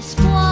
l'espoir.